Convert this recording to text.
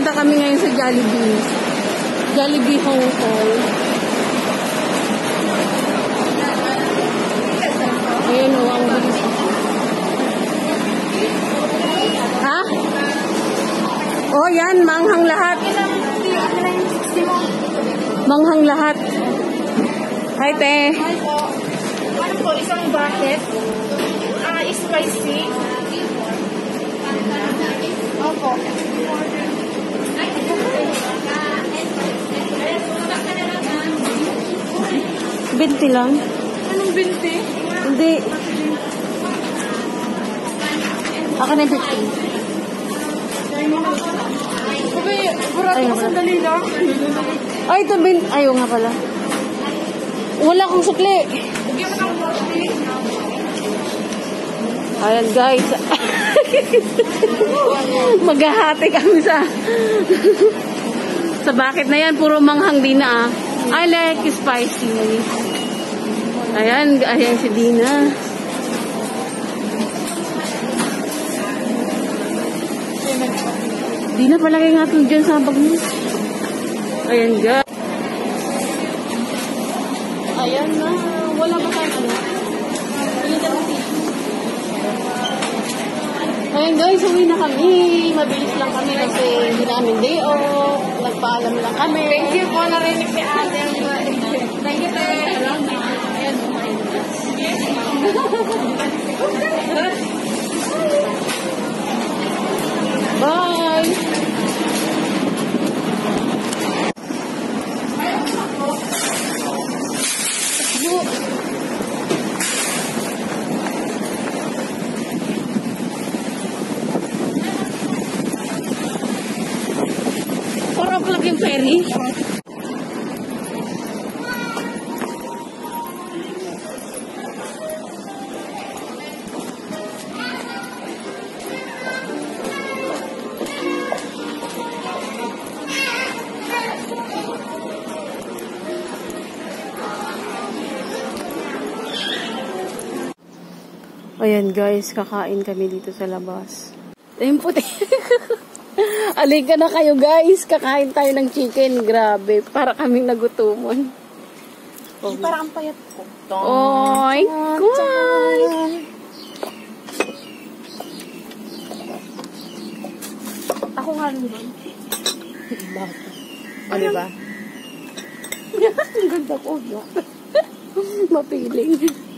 pupunta kami ngayon sa Jollibee. Jollibee Hong Kong. Ayan o, ang bilis. Ha? Oh, yan, manghang lahat. Manghang lahat. Hi, te. Hi po. Ano po, isang bucket? Ah, spicy. 20 lang. Anong 20? Hindi. Ako na yung 15. Sabi, burato ko sandali lang. Ay, ito 20. Ayaw nga pala. Wala akong sukli. Ayan guys. Maghahati kami sa sa bakit na yan. Puro manghang din na ah. I like spicy. Ayan, ayan si Dina. Dina, palagay nga ito dyan sa bag mo. Ayan, guys. Ayan na. Wala ba tayong ano? Ayan guys, uwi na kami. Mabilis lang kami kasi hindi namin day off. Nagpaalam lang kami. Thank you po, narinig ni ate. Thank you, te. Ayan, Lang yung ferry. Ayan guys, kakain kami dito sa labas. Ayun puti. Alika na kayo guys, kakain tayo ng chicken. Grabe, para kaming nagutumon. Oh. Parang ang payat ko. Oy, kuy! Ako nga rin doon. O, diba? Ang ganda ko. Mapiling.